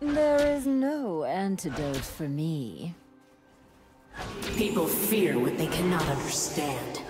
There is no antidote for me. People fear what they cannot understand.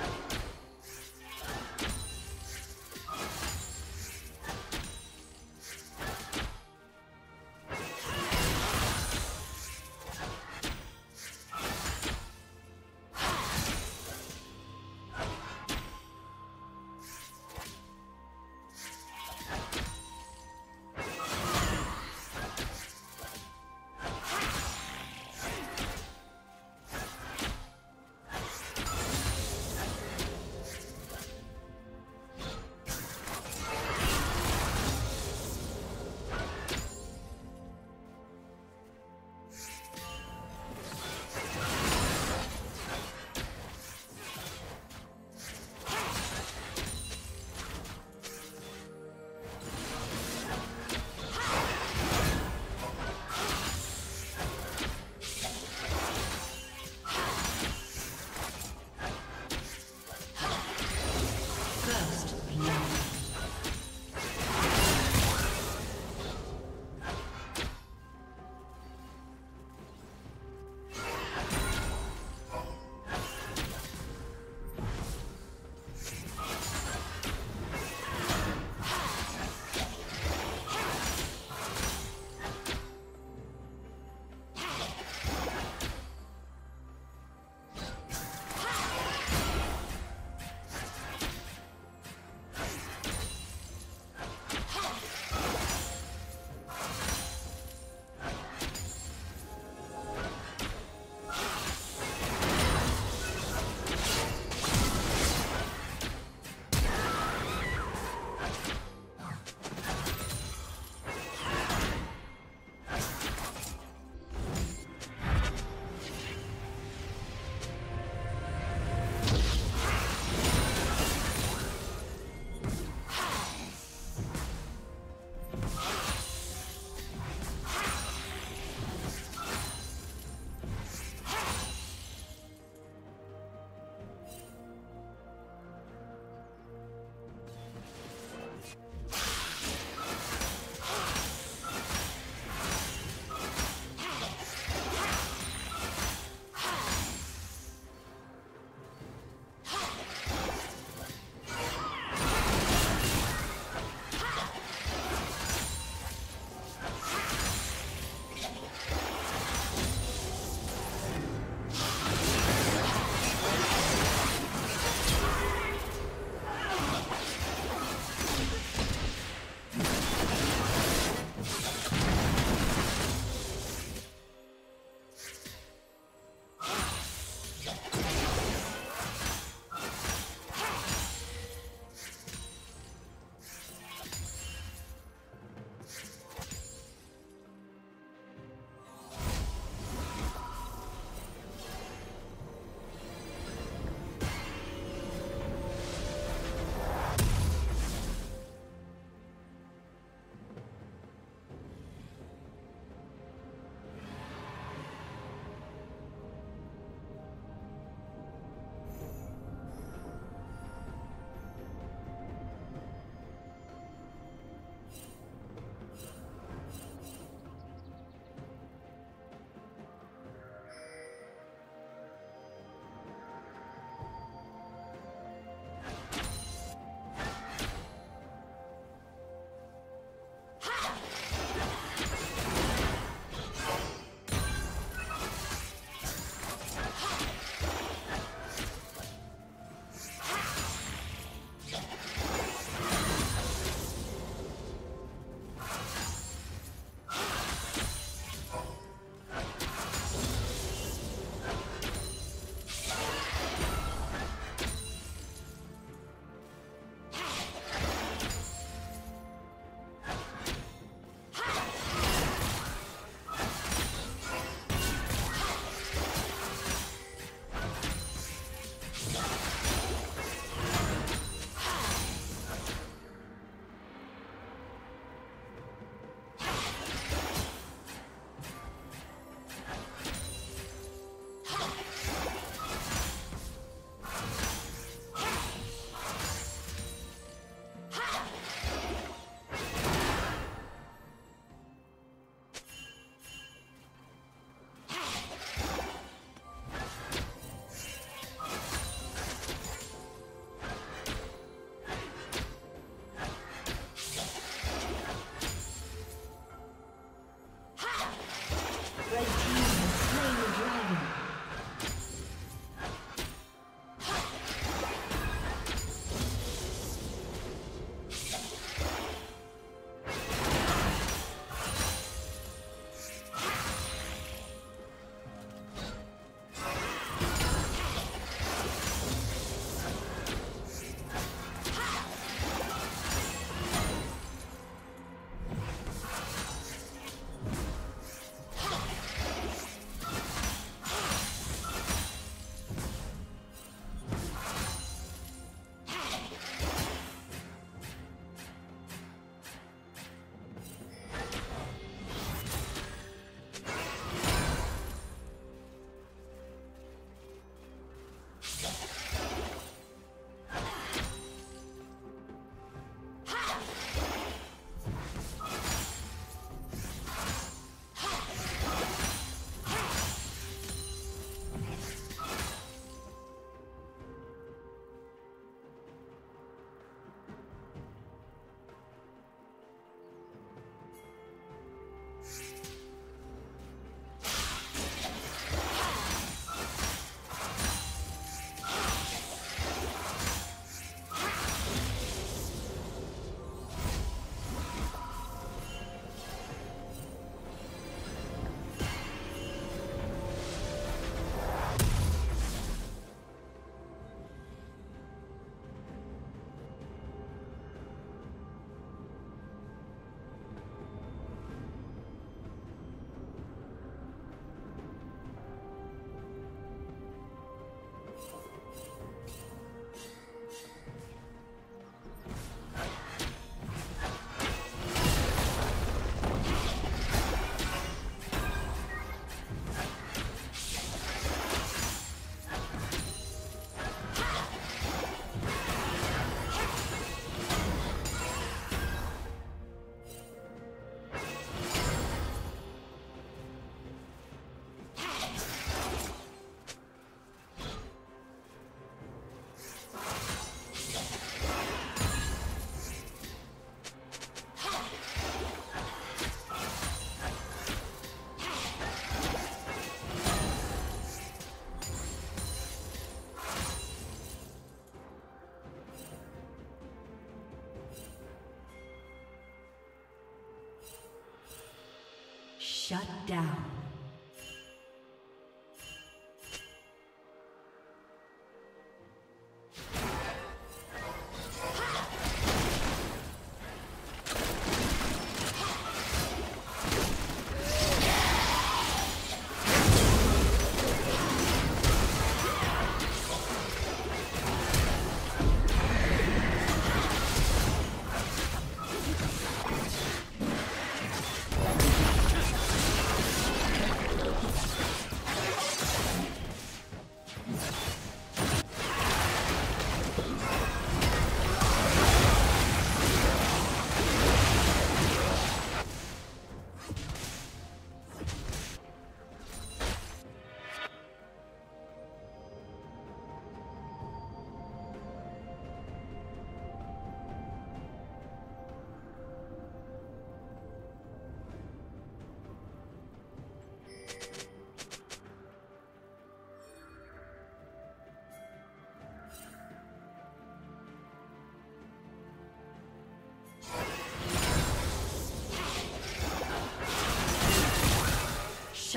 Shut down.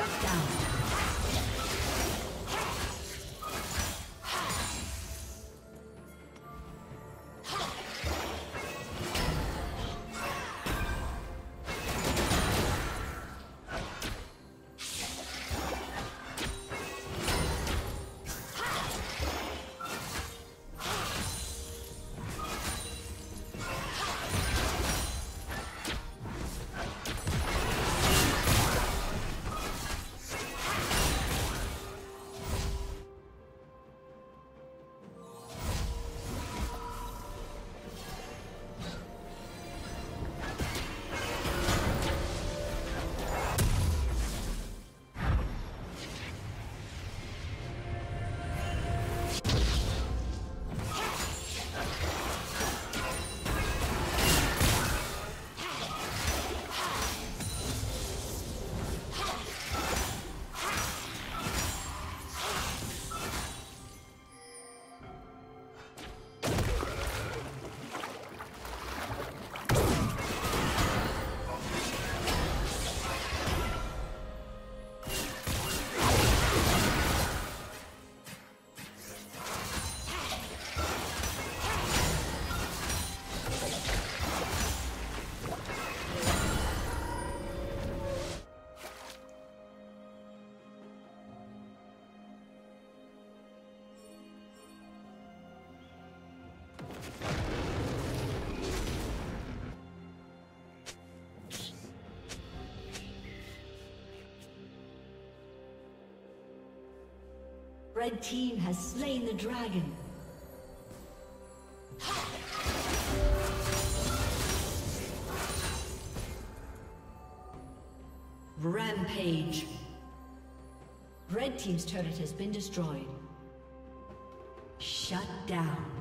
Shut down. Red team has slain the dragon. Rampage. Red team's turret has been destroyed. Shut down.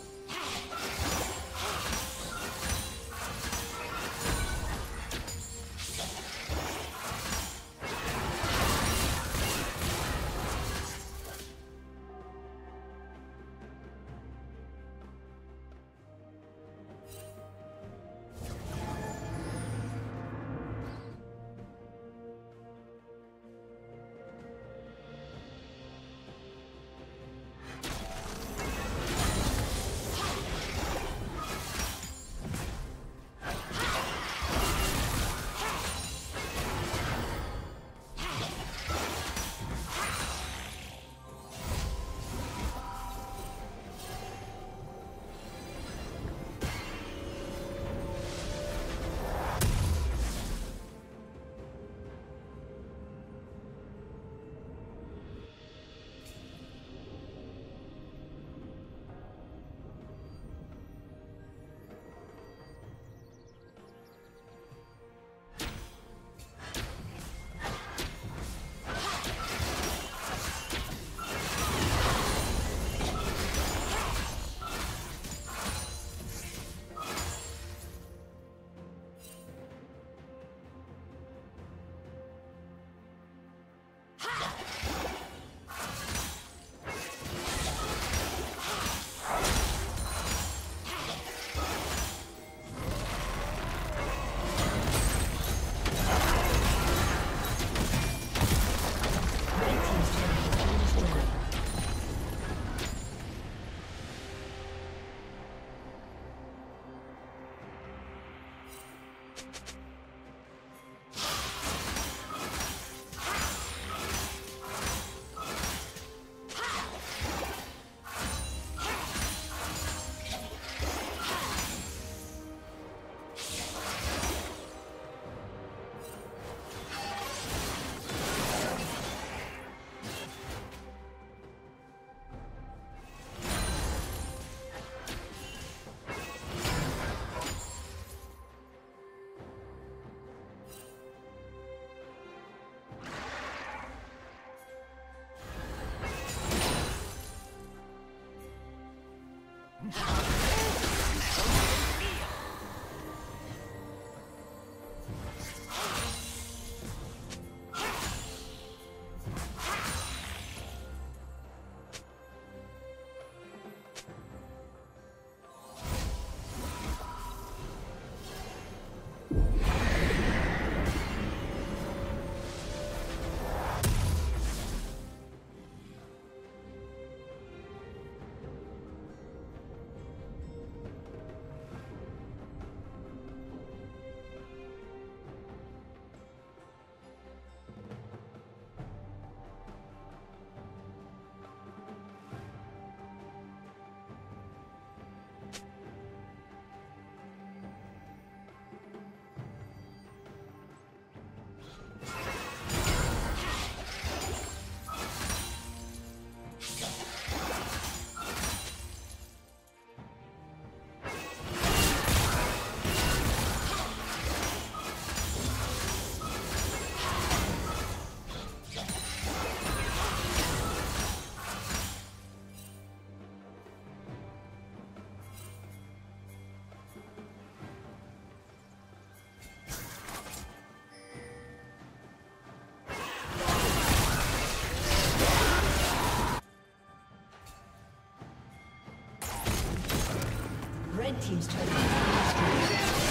Team's has been destroyed.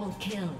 Double kill.